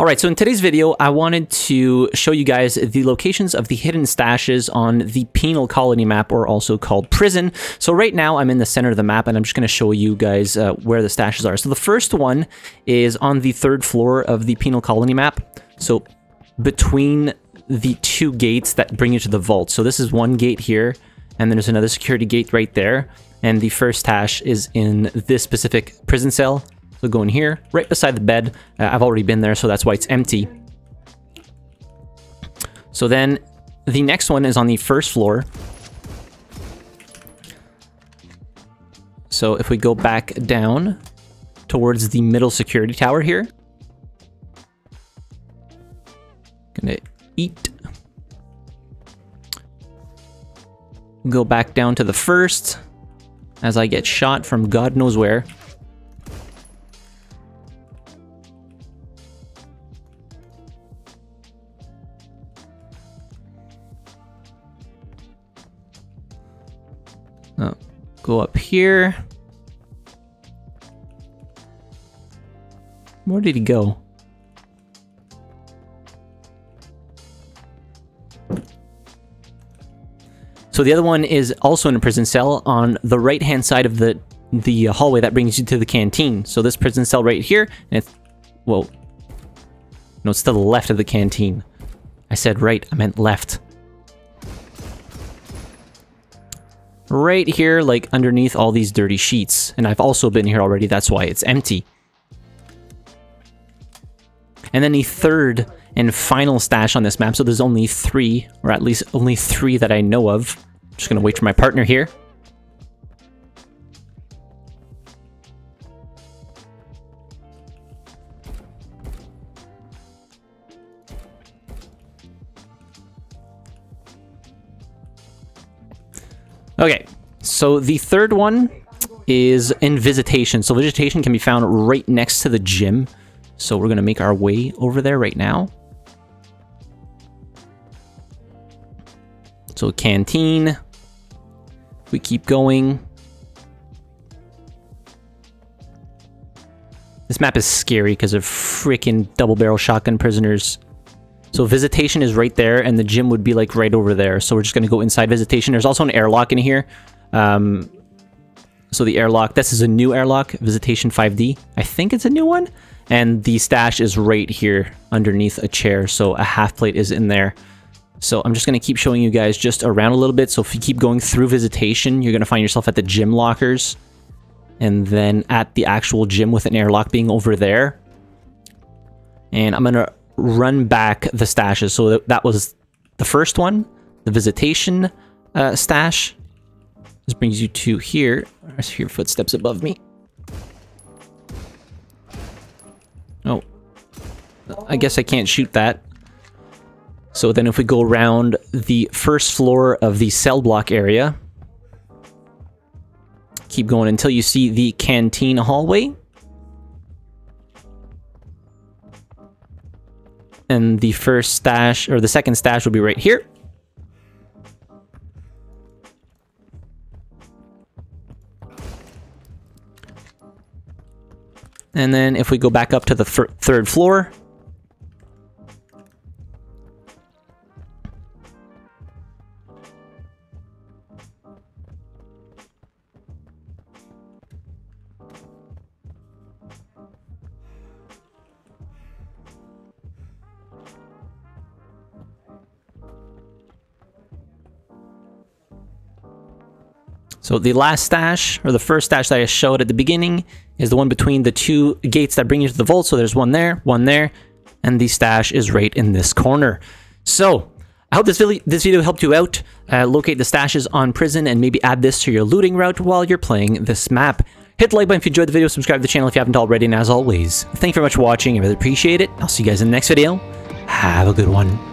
Alright, so in today's video, I wanted to show you guys the locations of the hidden stashes on the penal colony map, or also called prison. So right now, I'm in the center of the map, and I'm just going to show you guys uh, where the stashes are. So the first one is on the third floor of the penal colony map. So between the two gates that bring you to the vault. So this is one gate here, and then there's another security gate right there. And the first stash is in this specific prison cell. So go in here, right beside the bed. Uh, I've already been there, so that's why it's empty. So then the next one is on the first floor. So if we go back down towards the middle security tower here. Gonna eat. Go back down to the first as I get shot from God knows where. Oh, go up here. Where did he go? So the other one is also in a prison cell on the right-hand side of the the uh, hallway that brings you to the canteen. So this prison cell right here, and it's, well, no, it's to the left of the canteen. I said right, I meant left. Right here, like underneath all these dirty sheets. And I've also been here already, that's why it's empty. And then the third and final stash on this map, so there's only three, or at least only three that I know of. Just gonna wait for my partner here. Okay, so the third one is in Visitation. So Visitation can be found right next to the gym. So we're going to make our way over there right now. So Canteen. We keep going. This map is scary because of freaking double barrel shotgun prisoners. So visitation is right there, and the gym would be like right over there. So we're just going to go inside visitation. There's also an airlock in here. Um, so the airlock, this is a new airlock, visitation 5D. I think it's a new one. And the stash is right here underneath a chair. So a half plate is in there. So I'm just going to keep showing you guys just around a little bit. So if you keep going through visitation, you're going to find yourself at the gym lockers. And then at the actual gym with an airlock being over there. And I'm going to run back the stashes. So that was the first one, the visitation uh, stash. This brings you to here. I hear footsteps above me. Oh, I guess I can't shoot that. So then if we go around the first floor of the cell block area, keep going until you see the canteen hallway. And the first stash, or the second stash will be right here. And then if we go back up to the third floor, So the last stash, or the first stash that I showed at the beginning, is the one between the two gates that bring you to the vault. So there's one there, one there, and the stash is right in this corner. So I hope this video, this video helped you out. Uh, locate the stashes on prison and maybe add this to your looting route while you're playing this map. Hit the like button if you enjoyed the video, subscribe to the channel if you haven't already, and as always, thank you very much for watching, I really appreciate it. I'll see you guys in the next video. Have a good one.